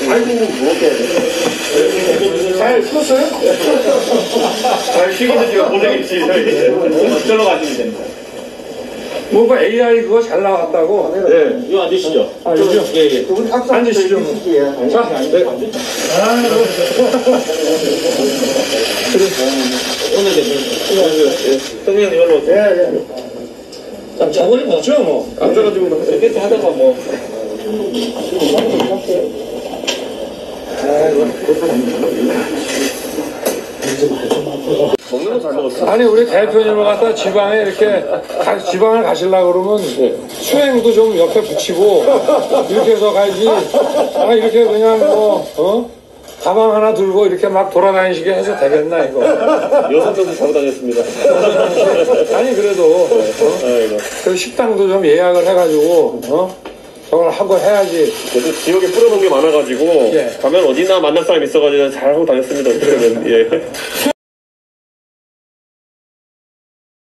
아이고, 그렇게 해야 돼. 잘 쉬었어요? 잘 쉬고 드시고 고생했지. 저로 가시면 됩니다. 뭐그 AI 그거 잘 나왔다고. 네. 이거 앉으시죠. 아, 여기요? 예, 예. 앉으시죠. 자, 네. 오늘 대표님. 성명 이걸로. 네, 자, 저번에 뭐죠, 뭐. 앉아가지고 이렇게 하다가 뭐. 먹는 거 잘 먹었어. 아니, 우리 대표님을 갖다 지방에 이렇게, 가- 지방을 가시려고 그러면 수행도 좀 옆에 붙이고, 이렇게 해서 가야지. 아, 이렇게 그냥 뭐, 어? 가방 하나 들고 이렇게 막 돌아다니시게 해서 되겠나, 이거. 여섯 명도 자고 다녔습니다. 아니, 그래도, 어? 아이고. 그 식당도 좀 예약을 해가지고, 어? 저걸 하고 해야지. 그래도 지역에 뿌려놓은 게 많아가지고 예. 가면 어디나 만날 사람 있어가지고 잘 하고 다녔습니다. 그러면 예.